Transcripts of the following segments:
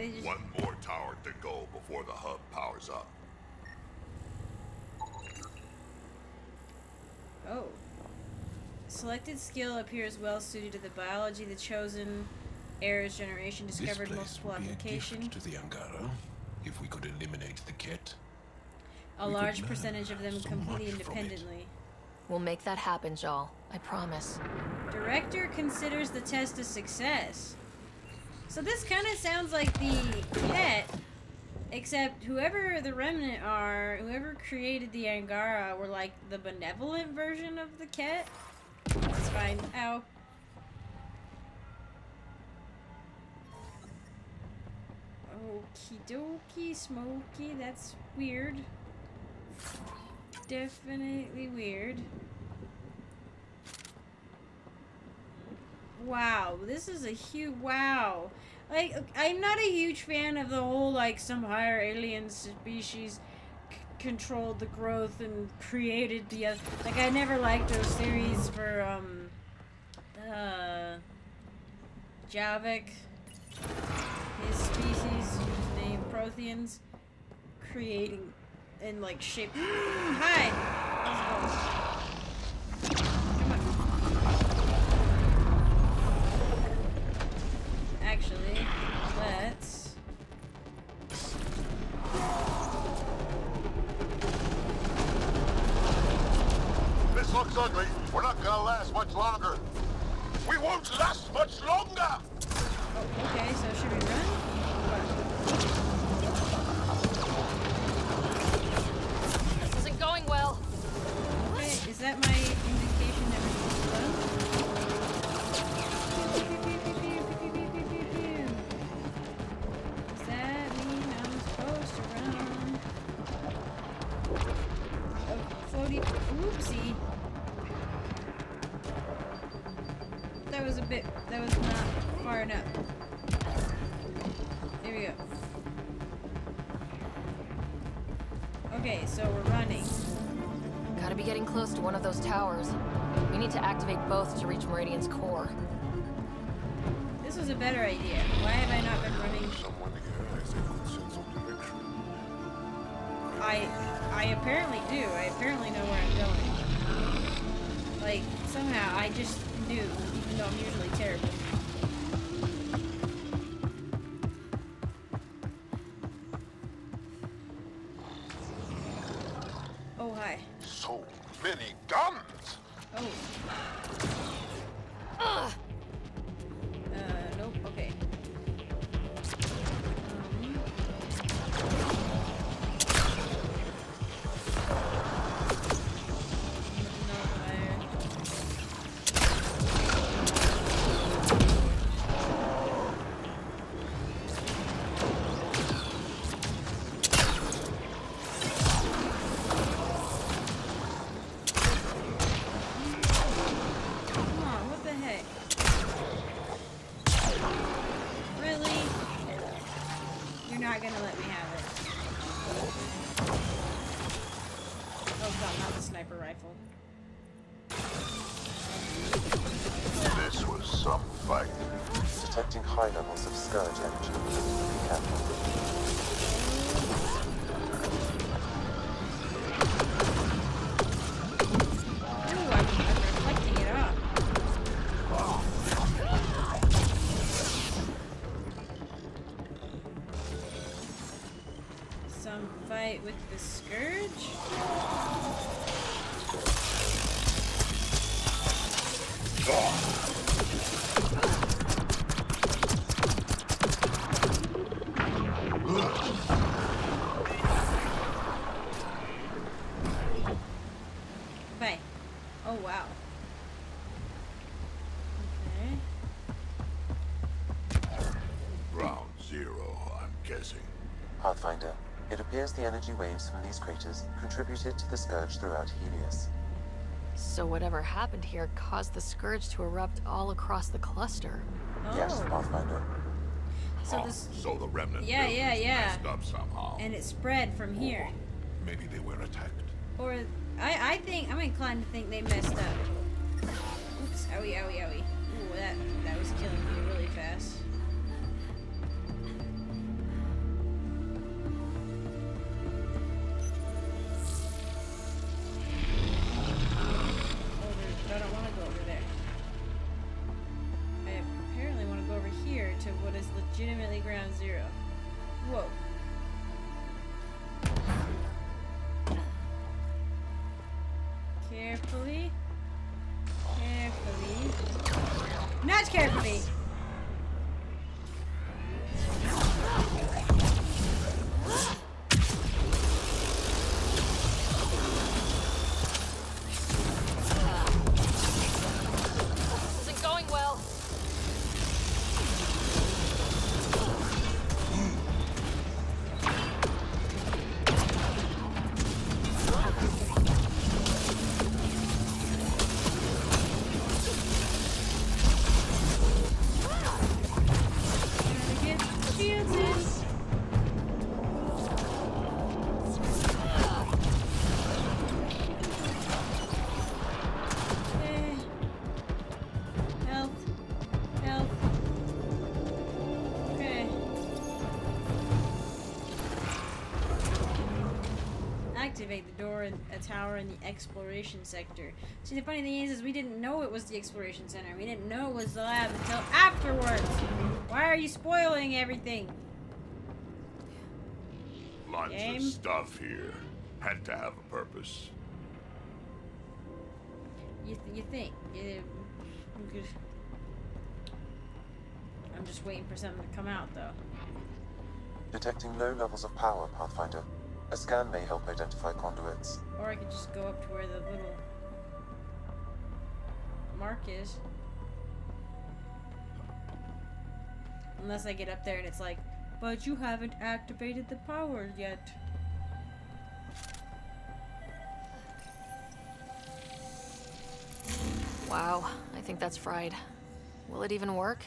they just... One more tower to go before the hub powers up. Oh. Selected skill appears well suited to the biology the chosen errors generation discovered this place multiple would be application. A gift to the Angara if we could eliminate the Kett. A we could large learn percentage of them so completely much from it. independently. We'll make that happen, Jaal. I promise. Director considers the test a success. So this kind of sounds like the pet, except whoever the remnant are, whoever created the Angara were like the benevolent version of the Kett. It's fine. Ow. Okie dokie, smoky. That's weird. Definitely weird. Wow, this is a huge wow. Like, I'm not a huge fan of the whole like some higher alien species controlled the growth and created the other. Like, I never liked those theories for um, uh, Javik, his species, whose name Protheans, creating and like shape. Hi. Somehow I just knew, even though I'm usually terrible. Oh hi. So many guns! Oh. Ugh! Oh, Pathfinder, it appears the energy waves from these craters contributed to the scourge throughout Helios. So whatever happened here caused the Scourge to erupt all across the cluster. Oh. Yes, Pathfinder. So Huh, this so the remnant Yeah, yeah, yeah. messed up somehow. and it spread from oh, here. Maybe they were attacked. Or I I think I'm inclined to think they messed up. Oops, owie owie owie. Door in a tower in the exploration sector. See, the funny thing is, is we didn't know it was the exploration center. We didn't know it was the lab until afterwards. Why are you spoiling everything? Lots Game. of stuff here. Had to have a purpose. You, th- you think? Um, you, I'm just waiting for something to come out, though. Detecting low levels of power, Pathfinder. A scan may help identify conduits. Or I could just go up to where the little mark is. Unless I get up there and it's like, but you haven't activated the power yet. Wow, I think that's fried. Will it even work?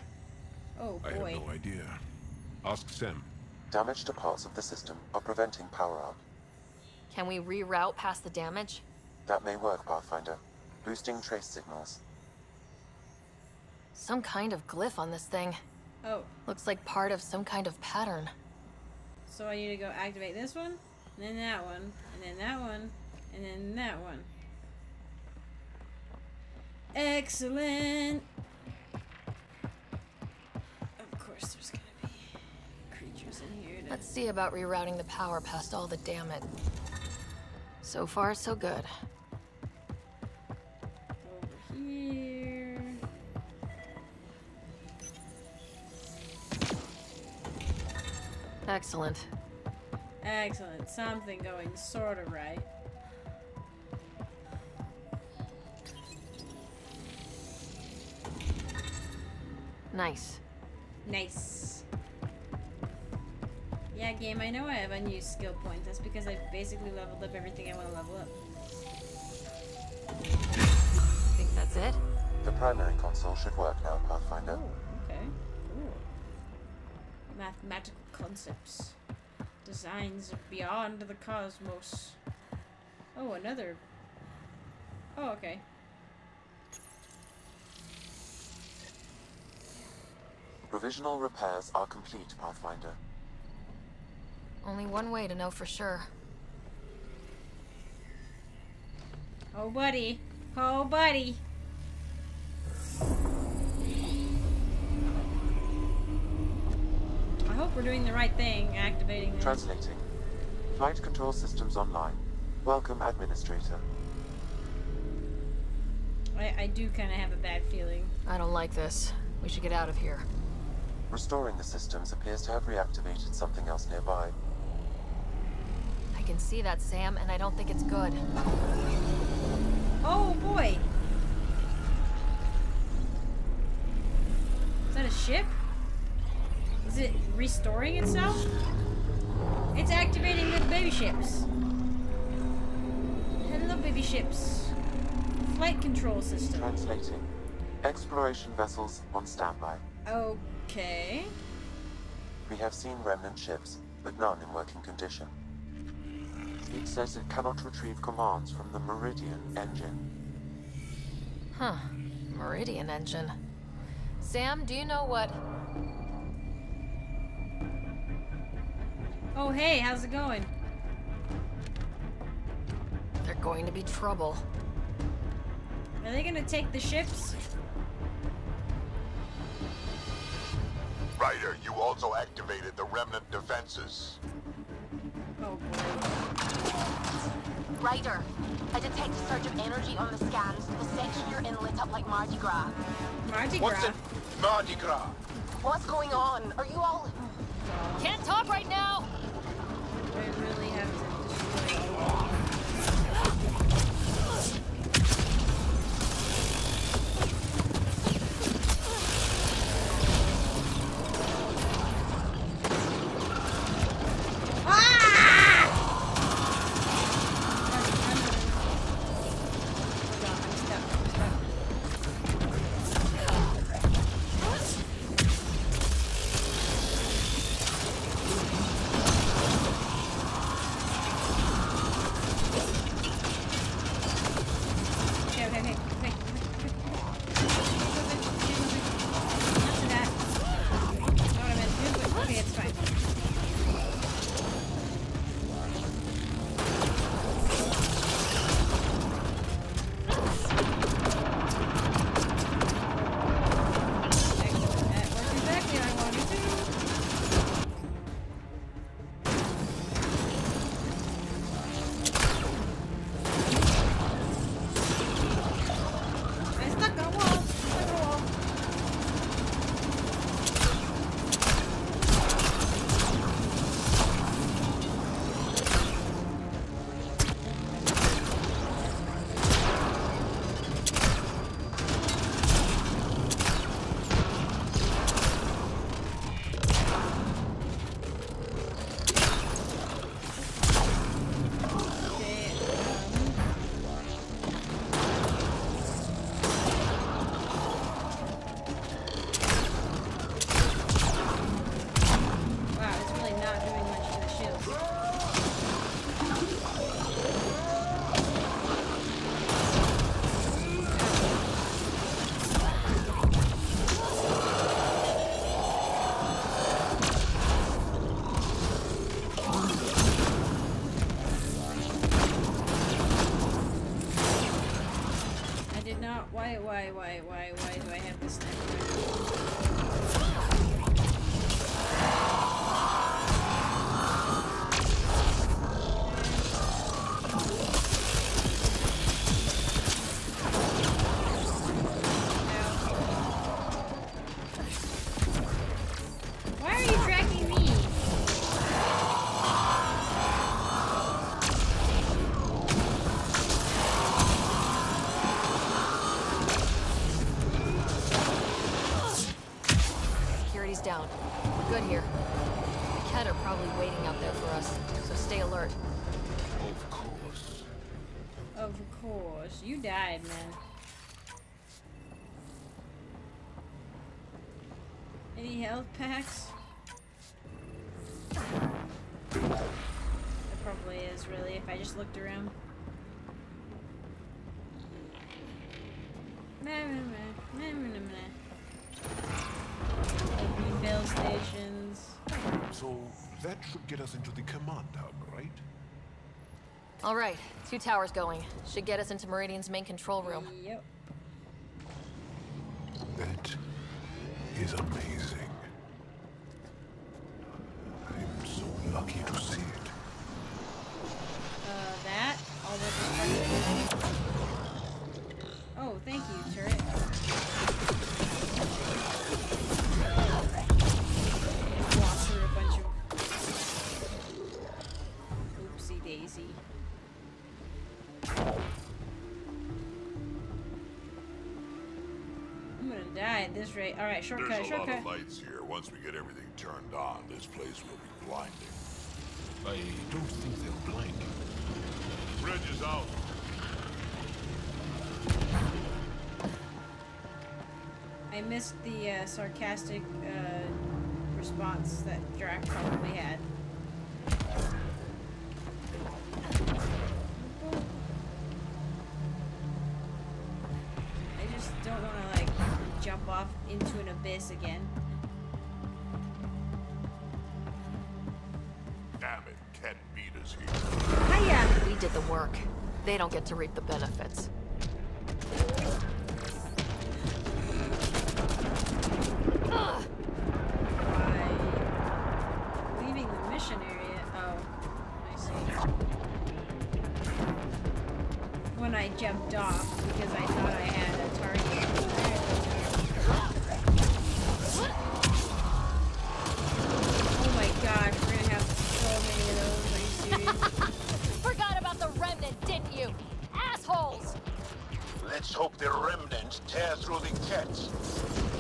Oh boy. I have no idea. Ask Sam. Damage to parts of the system are preventing power up. Can we reroute past the damage? That may work, Pathfinder. Boosting trace signals. Some kind of glyph on this thing. Oh, Looks like part of some kind of pattern. so I need to go activate this one, and then that one, and then that one, and then that one. Excellent. Of course, there's Let's see about rerouting the power past all the damage. So far, so good. over here. Excellent. Excellent. Something going sort of right. Nice. Nice. Yeah, game, I know I have unused skill points. That's because I basically leveled up everything I want to level up. I think that's it? The primary console should work now, Pathfinder. Oh, okay. Cool. Mathematical concepts. Designs beyond the cosmos. Oh, another. Oh, okay. Provisional repairs are complete, Pathfinder. Only one way to know for sure. Oh, buddy. Oh, buddy. I hope we're doing the right thing, activating this. Translating. Flight control systems online. Welcome, Administrator. I, I do kind of have a bad feeling. I don't like this. We should get out of here. Restoring the systems appears to have reactivated something else nearby. I can see that, Sam, and I don't think it's good. Oh boy! Is that a ship? Is it restoring itself? It's activating the baby ships. Hello, baby ships. Flight control system. Translating. Exploration vessels on standby. Okay. We have seen remnant ships, but none in working condition. It says it cannot retrieve commands from the Meridian engine. Huh. Meridian engine. Sam, do you know what? Oh, hey, how's it going? They're going to be trouble. Are they gonna take the ships? Ryder, you also activated the remnant defenses. Oh boy. Ryder, I detect a surge of energy on the scans. The section you're in lit up like Mardi Gras. Mardi What's Gras. it? Mardi Gras. What's going on? Are you all... Can't talk right now! Why, why, why, why, why do I have this sniper? Any health packs? There probably is, really, if I just looked around. Refill stations. So that should get us into the command hub, right? All right, two towers going. Should get us into Meridian's main control room. Yep. That is amazing. At this rate. Alright, shortcut, There's a shortcut. lot of lights here. Once we get everything turned on, this place will be blinding. I don't think they'll blind you. Bridge is out. I missed the uh, sarcastic uh, response that Drack probably had. work. They don't get to reap the benefits. Ugh. By leaving oh, When I jumped off, because I thought I had a target. Let's hope the remnants tear through the Ketts.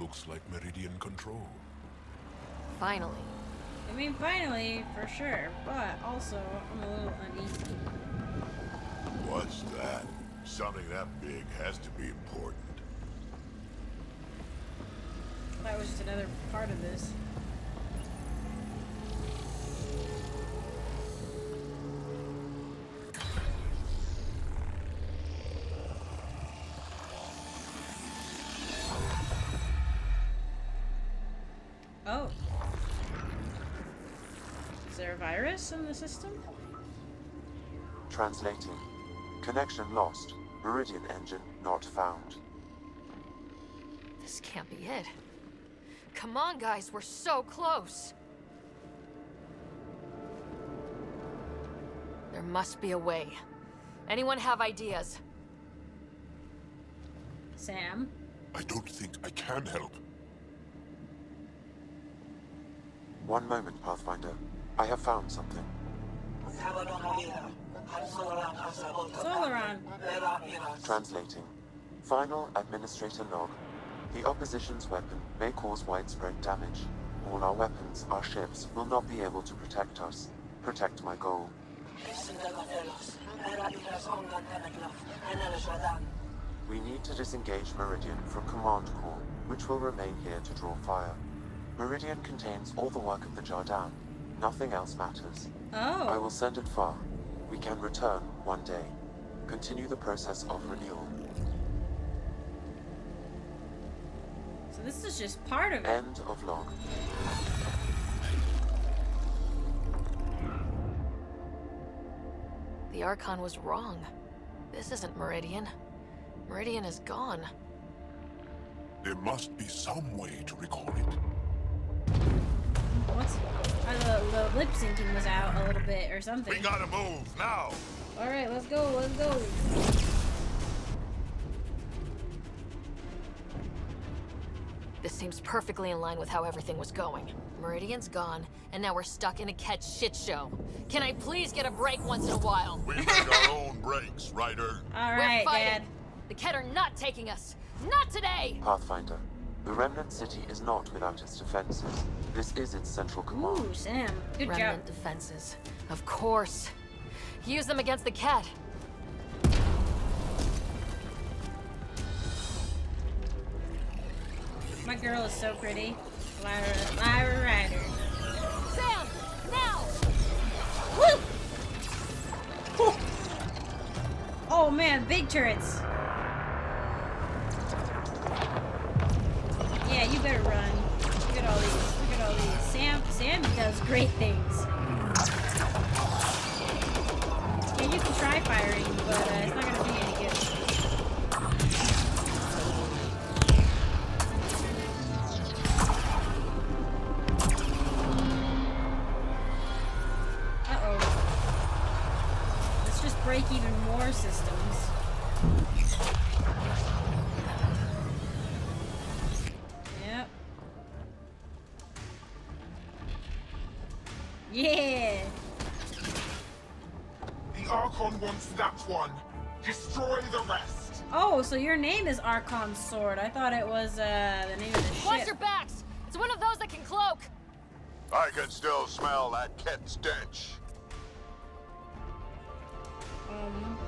Looks like Meridian Control. Finally. I mean, finally, for sure, but also, I'm a little uneasy. What's that? Something that big has to be important. That was just another part of this. Virus in the system? Translating. Connection lost. Meridian engine not found. This can't be it. Come on, guys, we're so close. There must be a way. Anyone have ideas? Sam? I don't think I can help. One moment, Pathfinder. I have found something. Solaron. Translating. Final administrator log. The opposition's weapon may cause widespread damage. All our weapons, our ships, will not be able to protect us. Protect my goal. We need to disengage Meridian from Command Core, which will remain here to draw fire. Meridian contains all the work of the Jardaan. Nothing else matters. Oh. I will send it far. We can return one day. Continue the process of renewal. So this is just part of it. End of log. The Archon was wrong. This isn't Meridian. Meridian is gone. There must be some way to recall it. What's uh, the, the lip syncing was out a little bit or something. We gotta move now. All right, let's go. Let's go. This seems perfectly in line with how everything was going. Meridian's gone, and now we're stuck in a catch shit show. Can I please get a break once in a while? We make our own breaks, Ryder. All right, we're right. Dad. The Kett are not taking us. Not today! Pathfinder. The Remnant City is not without its defenses. This is its central command. Ooh, Sam. Good Remnant job. defenses. Of course. Use them against the Kett. My girl is so pretty. Lyra, Lyra Ryder. Sam! Now! Woo! Oh man, big turrets. You better run. Look at all these. Look at all these. Sam, Sam does great things. Yeah, you can try firing, but uh, it's not gonna be is Archon Sword. I thought it was uh, the name of the Watch ship. your backs! It's one of those that can cloak! I can still smell that Kett stench. Um,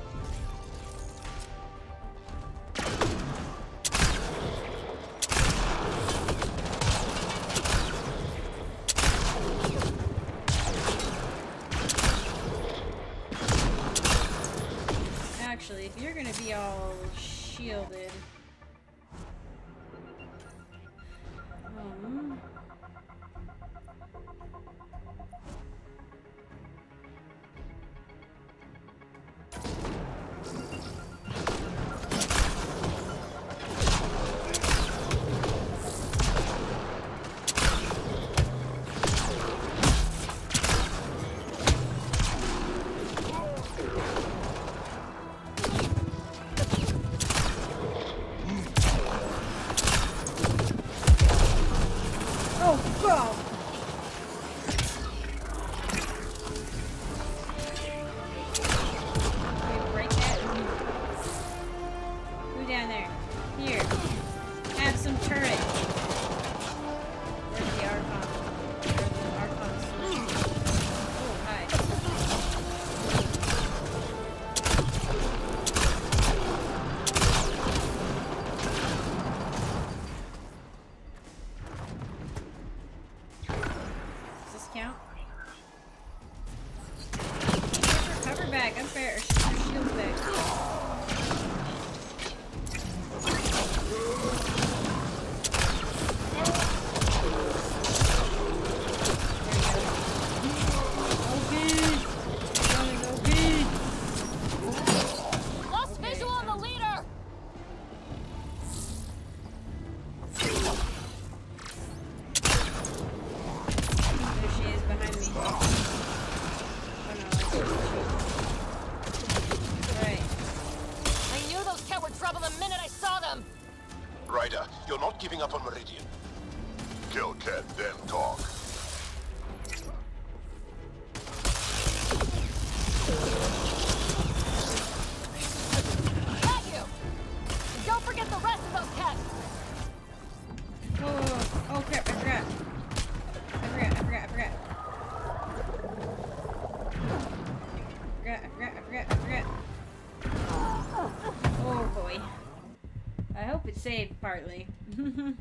partly.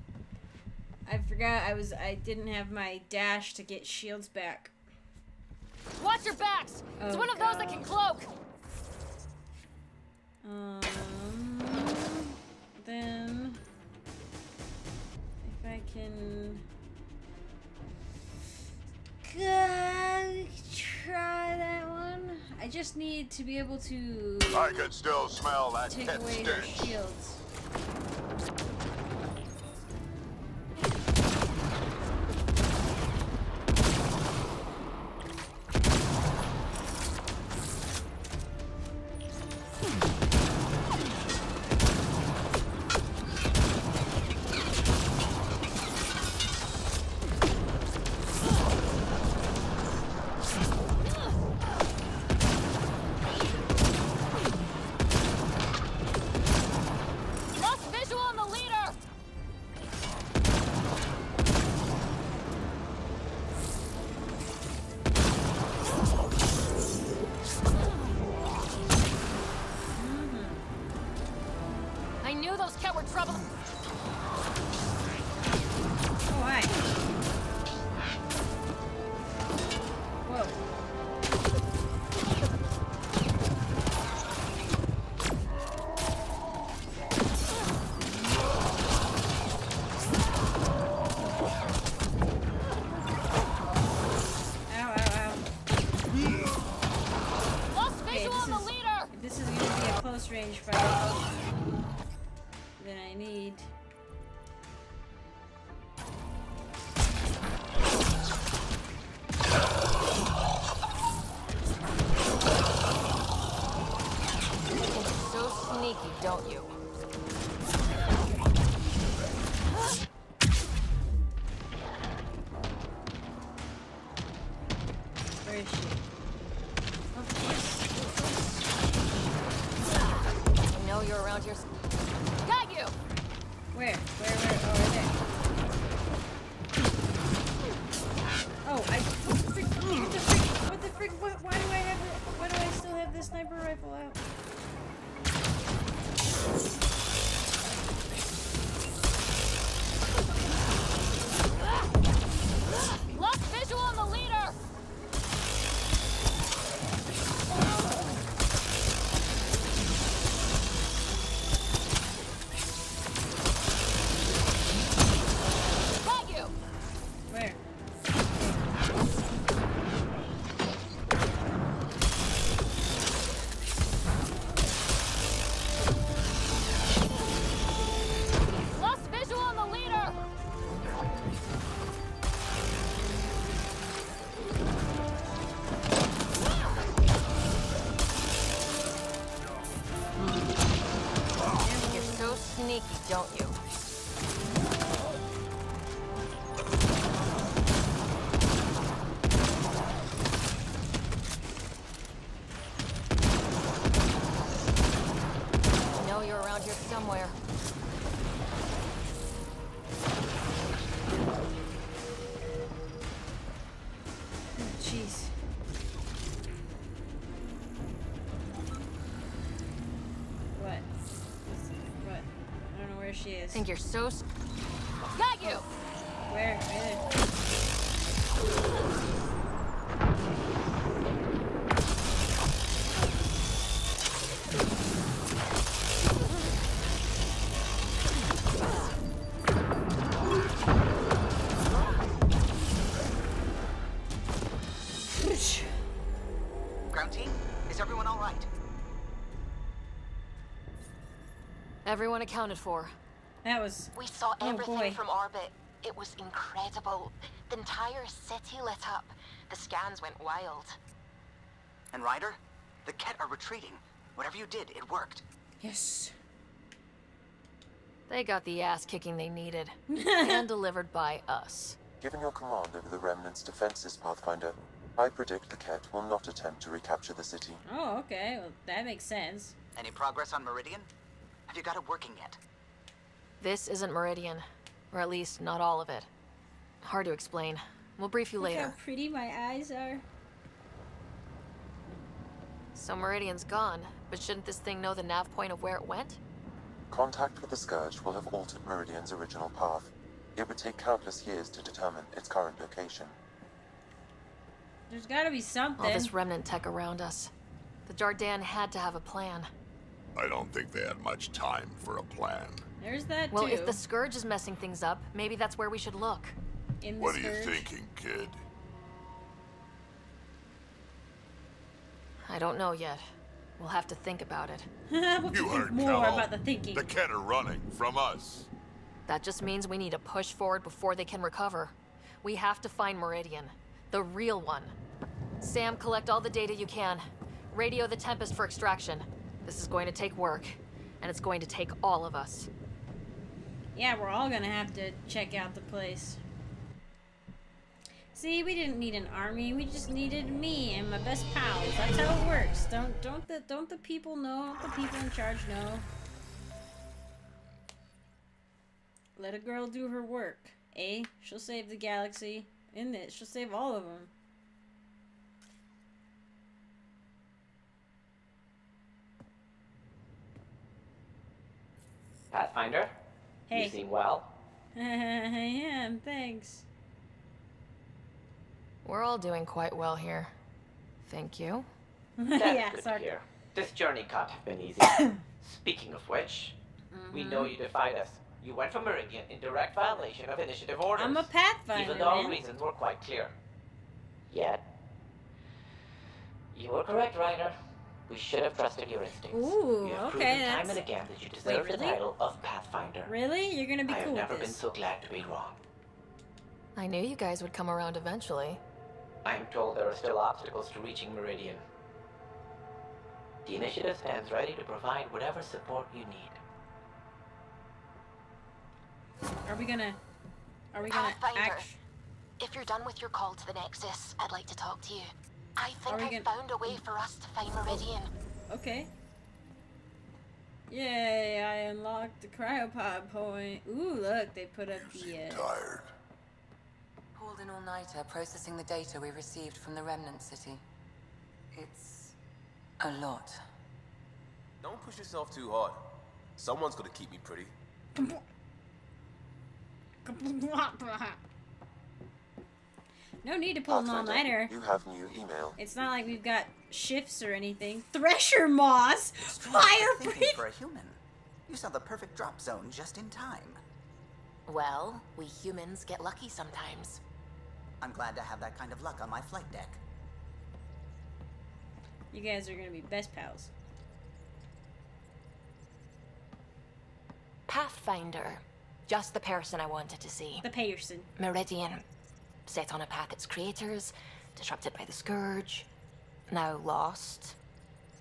I forgot I was I didn't have my dash to get shields back. Watch your backs! It's Oh, one of those that can cloak! Um then if I can uh, try that one. I just need to be able to I can still smell that take Kett away her stench. shields. Is. Think you're so. s- Got you! Where? Right there. Ground team, is everyone all right? Everyone accounted for. That was. We saw Oh, everything boy. from orbit. It was incredible. The entire city lit up. The scans went wild. And Ryder, the Kett are retreating. Whatever you did, it worked. Yes. They got the ass kicking they needed. and delivered by us. Given your command over the Remnant's defenses, Pathfinder, I predict the Kett will not attempt to recapture the city. Oh, okay. Well, that makes sense. Any progress on Meridian? Have you got it working yet? This isn't Meridian. Or at least, not all of it. Hard to explain. We'll brief you Look later. how pretty my eyes are. So Meridian's gone, but shouldn't this thing know the nav point of where it went? Contact with the Scourge will have altered Meridian's original path. It would take countless years to determine its current location. There's gotta be something. All this remnant tech around us. The Jardaan had to have a plan. I don't think they had much time for a plan. There's that Well, too. if the Scourge is messing things up, maybe that's where we should look. in the What are you thinking, kid? I don't know yet. We'll have to think about it. we'll You think heard more Cal. about the thinking. The Kett are running from us. That just means we need to push forward before they can recover. We have to find Meridian. The real one. Sam, collect all the data you can. Radio the Tempest for extraction. This is going to take work. And it's going to take all of us. Yeah, we're all gonna have to check out the place. See, we didn't need an army. We just needed me and my best pals. That's how it works. Don't don't the don't the people know? Don't the people in charge know? Let a girl do her work. Eh? She'll save the galaxy. In it, she'll save all of them. Pathfinder, Hey. you seem well. I am. Thanks. We're all doing quite well here. Thank you. That's yeah. good to Sorry. hear. This journey can't have been easy. Speaking of which, we know Mm-hmm. you defied us. You went for Meridian in direct violation of initiative orders. I'm a pathfinder, Even though our man. reasons were quite clear. Yet, you were correct, Ryder. We should have trusted your instincts. Ooh, you have okay, proven time that's- and again that you deserve the really? title of Pathfinder. Really? You're gonna be I have never with been this? so glad to be wrong. I knew you guys would come around eventually. I am told there are still obstacles to reaching Meridian. The initiative stands ready to provide whatever support you need. Are we gonna? Are we gonna Pathfinder, act? if you're done with your call to the Nexus, I'd like to talk to you. I think I've gonna- found a way for us to find Meridian. Okay. Yay! I unlocked the cryopod point. Ooh, look, they put up the. Uh, Tired. Pulled an all-nighter processing the data we received from the Remnant City. It's a lot. Don't push yourself too hard. Someone's gonna keep me pretty. no need to pull an all-nighter. you have new email. It's not like we've got shifts or anything. Thresher maws, fire breathing. for a human. You saw the perfect drop zone just in time. Well, we humans get lucky sometimes. I'm glad to have that kind of luck on my flight deck. You guys are gonna be best pals. Pathfinder. Just the person I wanted to see. The Payerson. Meridian. Set on a path its creators, disrupted by the Scourge, now lost.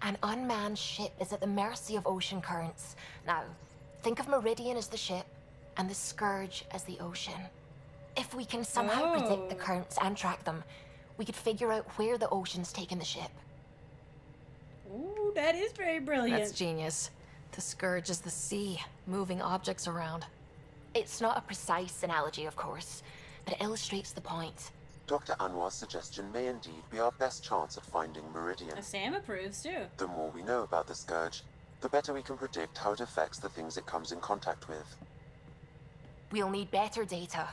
An unmanned ship is at the mercy of ocean currents. Now, think of Meridian as the ship and the Scourge as the ocean. If we can somehow predict the Oh. currents and track them, we could figure out where the ocean's taken the ship. Ooh, that is very brilliant. That's genius. The Scourge is the sea, moving objects around. It's not a precise analogy, of course, but it illustrates the point. Dr. Anwar's suggestion may indeed be our best chance at finding Meridian. Sam approves too. The more we know about the Scourge, the better we can predict how it affects the things it comes in contact with. We'll need better data.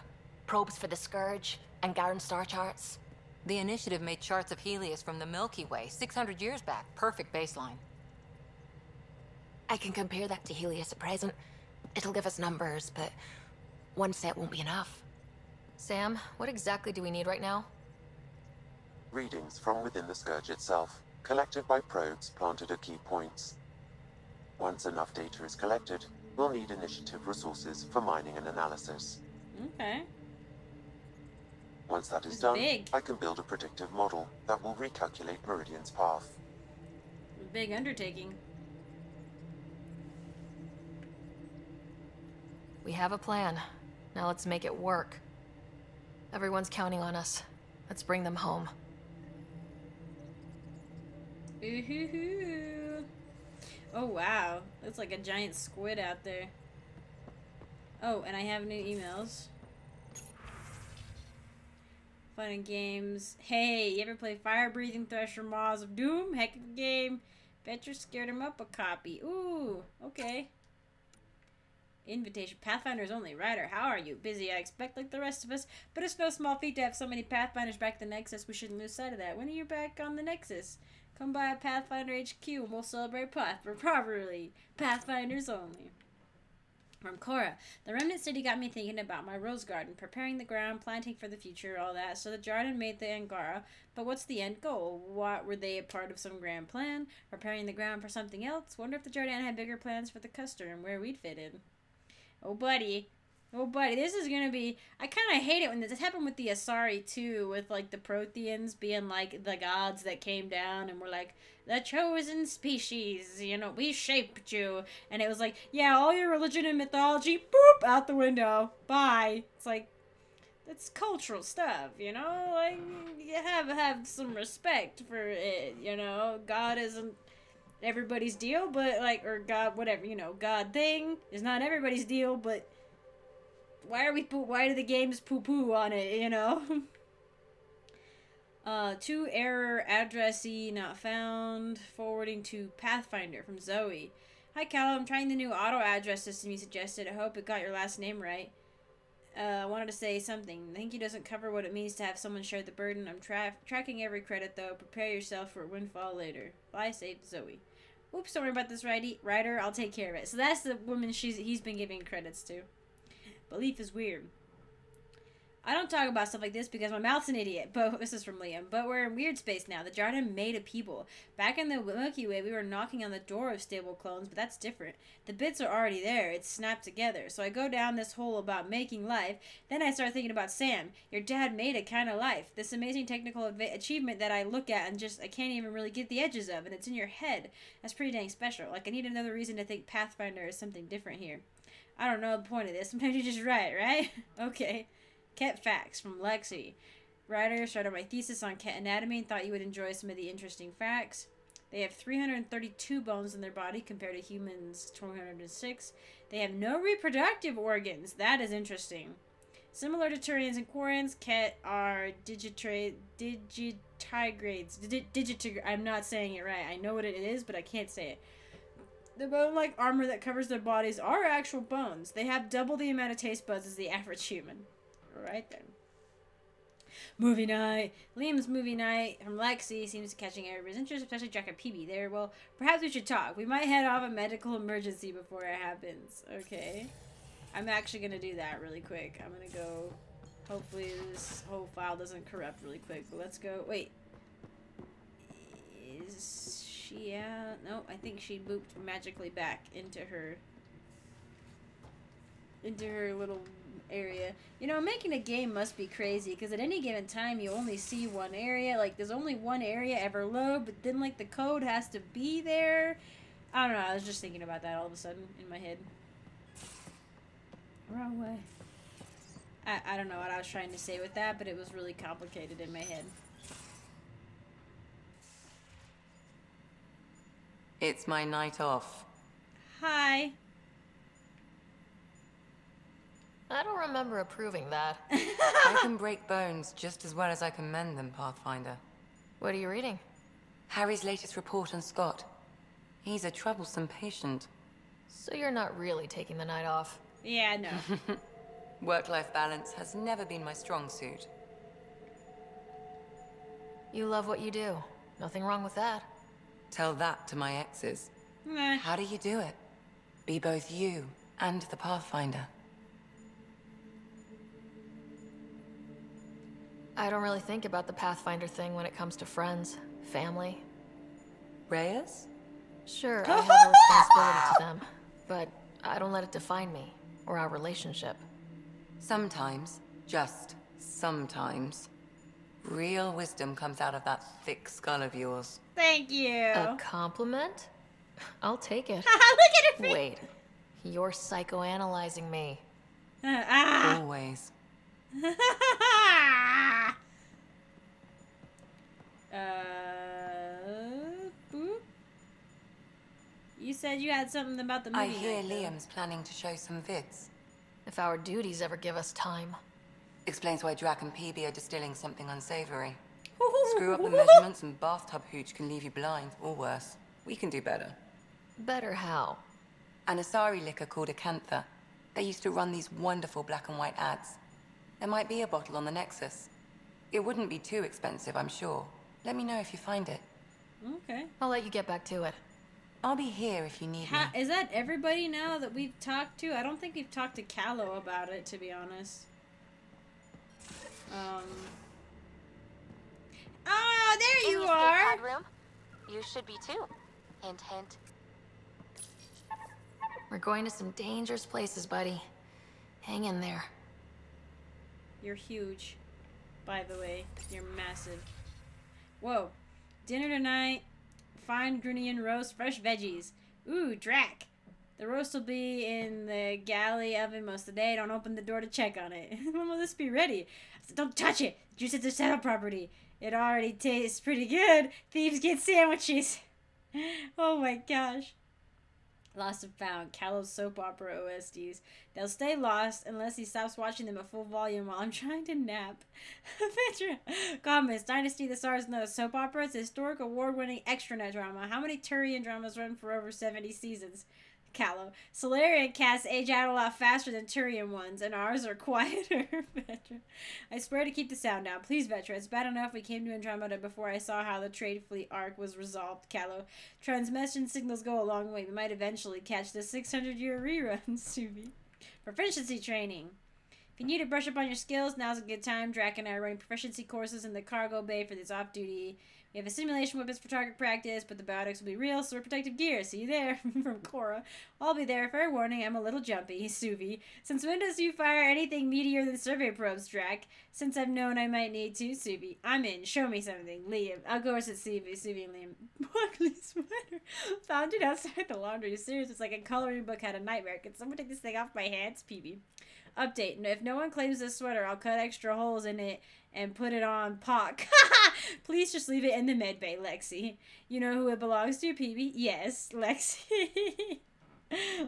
Probes for the Scourge and Garen star charts. The initiative made charts of Heleus from the Milky Way 600 years back. Perfect baseline. I can compare that to Heleus at present. It'll give us numbers, but one set won't be enough. Sam, what exactly do we need right now? Readings from within the Scourge itself, collected by probes planted at key points. Once enough data is collected, we'll need initiative resources for mining and analysis. Okay. Once that is That's done, big. I can build a predictive model that will recalculate Meridian's path. Big undertaking. We have a plan. Now let's make it work. Everyone's counting on us. Let's bring them home. Ooh-hoo-hoo. Oh wow, looks like a giant squid out there. Oh, and I have new emails. Fun and games. Hey, you ever play Fire Breathing Thresher Maws of Doom? Heck of a game. Bet you're scared him up a copy. Ooh, okay. Invitation. Pathfinders only. Ryder, how are you? Busy, I expect, like the rest of us. But it's no small feat to have so many Pathfinders back at the Nexus. We shouldn't lose sight of that. When are you back on the Nexus? Come by a Pathfinder HQ and we'll celebrate Path for properly. Pathfinders only. From Cora, the Remnant City got me thinking about my rose garden, preparing the ground, planting for the future, all that. So the Jardaan made the Angara, but what's the end goal? What were they a part of some grand plan? Preparing the ground for something else? Wonder if the Jardaan had bigger plans for the Custer and where we'd fit in. Oh, buddy. Oh, buddy, this is gonna be. I kind of hate it when this happened with the Asari too, with like the Protheans being like the gods that came down and were like the chosen species. You know, we shaped you, and it was like, yeah, all your religion and mythology, boop, out the window. Bye. It's like that's cultural stuff, you know. Like you have have some respect for it. You know, God isn't everybody's deal, but like, or God, whatever, you know, God thing is not everybody's deal, but why are we why do the games poo poo on it, you know? uh, two error addressee not found, forwarding to Pathfinder from Zoe. Hi Cal, I'm trying the new auto address system you suggested. I hope it got your last name right. Uh, I wanted to say something. Thank you doesn't cover what it means to have someone share the burden. I'm tra- tracking every credit though. Prepare yourself for a windfall later. Fly safe, Zoe. Oops, don't worry about this Ryder. I'll take care of it. So that's the woman she's he's been giving credits to. Belief is weird. I don't talk about stuff like this because my mouth's an idiot. But this is from Liam. But we're in weird space now. The Jardaan made a people. Back in the Milky Way, we were knocking on the door of stable clones, but that's different. The bits are already there. It's snapped together. So I go down this hole about making life. Then I start thinking about Sam. Your dad made a kind of life. This amazing technical achievement that I look at and just I can't even really get the edges of, and it's in your head. That's pretty dang special. Like I need another reason to think Pathfinder is something different here. I don't know the point of this. Sometimes you just write, right? okay. Kett facts from Lexi. Ryder started my thesis on Kett anatomy and thought you would enjoy some of the interesting facts. They have 332 bones in their body compared to humans' 206. They have no reproductive organs. That is interesting. Similar to Turians and Quarians, Kett are digitigrades. Digitigrades. I'm not saying it right. I know what it is, but I can't say it. The bone-like armor that covers their bodies are actual bones. They have double the amount of taste buds as the average human. Right then. Movie night. Liam's movie night from Lexi seems to catching everybody's interest, especially Jack and Peebee there. Well, perhaps we should talk. We might head off a medical emergency before it happens. Okay. I'm actually going to do that really quick. I'm going to go... Hopefully this whole file doesn't corrupt really quick. But let's go... Wait. Is she out? No, I think she booped magically back into her... Into her little area. You know, making a game must be crazy because at any given time you only see one area. Like, there's only one area ever load, but then, like, the code has to be there. I don't know. I was just thinking about that all of a sudden in my head. Wrong way. I, I don't know what I was trying to say with that, but it was really complicated in my head. It's my night off. Hi. I don't remember approving that. I can break bones just as well as I can mend them, Pathfinder. What are you reading? Harry's latest report on Scott. He's a troublesome patient. So you're not really taking the night off? Yeah, no. Work-life balance has never been my strong suit. You love what you do. Nothing wrong with that. Tell that to my exes. Meh. How do you do it? Be both you and the Pathfinder. I don't really think about the Pathfinder thing when it comes to friends, family. Reyes? Sure, I have a responsibility to them, but I don't let it define me or our relationship. Sometimes, just sometimes, real wisdom comes out of that thick skull of yours. Thank you. A compliment? I'll take it. Look at her face. Wait, you're psychoanalyzing me. ah! Always. uh, boop. You said you had something about the movie. I hear night, though. Liam's planning to show some vids. If our duties ever give us time. Explains why Drack and Peebee are distilling something unsavory. Screw up the measurements and bathtub hooch can leave you blind, or worse. We can do better. Better how? An Asari liquor called Acantha. They used to run these wonderful black and white ads. There might be a bottle on the Nexus. It wouldn't be too expensive, I'm sure. Let me know if you find it. Okay. I'll let you get back to it. I'll be here if you need Ha- me. is that everybody now that we've talked to? I don't think we've talked to Kallo about it, to be honest. Um. Ah, there you In the are. escape pod room. You should be too. Hint, hint. We're going to some dangerous places, buddy. Hang in there. You're huge. By the way, you're massive. Whoa. Dinner tonight. Fine Grunion roast, fresh veggies. Ooh, Drack. The roast will be in the galley oven most of the day. Don't open the door to check on it. when will this be ready? Said, Don't touch it. Juice is a setup property. It already tastes pretty good. Thieves get sandwiches. oh my gosh. Lost and Found, Kallo's soap opera OSDs. They'll stay lost unless he stops watching them at full volume while I'm trying to nap. Petra. Comments Dynasty the Stars No soap opera. It's historic award winning extranet drama. How many Turian dramas run for over 70 seasons? Kallo. Salarian casts age out a lot faster than Turian ones, and ours are quieter. Vetra. I swear to keep the sound down. Please, Vetra. It's bad enough we came to Andromeda before I saw how the trade fleet arc was resolved, Kallo. Transmission signals go a long way. We might eventually catch the 600 year rerun, Suvi. Proficiency training. If you need to brush up on your skills, now's a good time. Drack and I are running proficiency courses in the cargo bay for this off duty. We have a simulation weapons for target practice, but the biotics will be real, so we're protective gear. See you there. From Cora. I'll be there. Fair warning, I'm a little jumpy. Suvi. Since when does you fire anything meatier than survey probes, Drack? Since I've known I might need to, Suvi. I'm in. Show me something. Liam. Of course it's Suvi. Suvi and Liam. Buckley sweater. Found it outside the laundry. Serious, it's like a coloring book had a nightmare. Can someone take this thing off my hands, Peebee? Update. If no one claims this sweater, I'll cut extra holes in it and put it on Pock. Please just leave it in the med bay, Lexi. You know who it belongs to, Peebee? Yes, Lexi.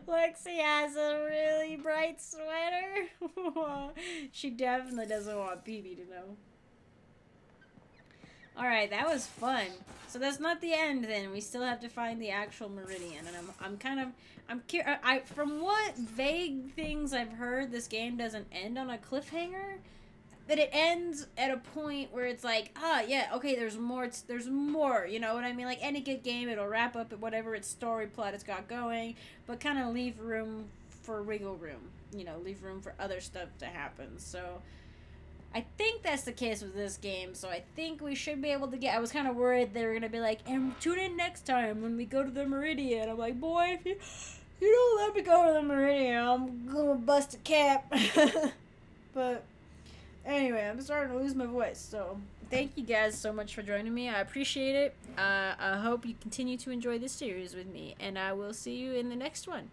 Lexi has a really bright sweater. she definitely doesn't want Peebee to know. Alright, that was fun. So that's not the end then. We still have to find the actual meridian. And I'm, I'm kind of... I'm curious. I, from what vague things I've heard, this game doesn't end on a cliffhanger. But it ends at a point where it's like, ah, yeah, okay, there's more. There's more. You know what I mean? Like any good game, it'll wrap up at whatever its story plot it's got going, but kind of leave room for wiggle room. You know, leave room for other stuff to happen. So, I think that's the case with this game. So I think we should be able to get. I was kind of worried they were gonna be like, and tune in next time when we go to the Meridian. I'm like, boy, if you you don't let me go to the Meridian, I'm gonna bust a cap. but anyway, I'm starting to lose my voice. So thank you guys so much for joining me. I appreciate it. Uh, I hope you continue to enjoy this series with me, and I will see you in the next one.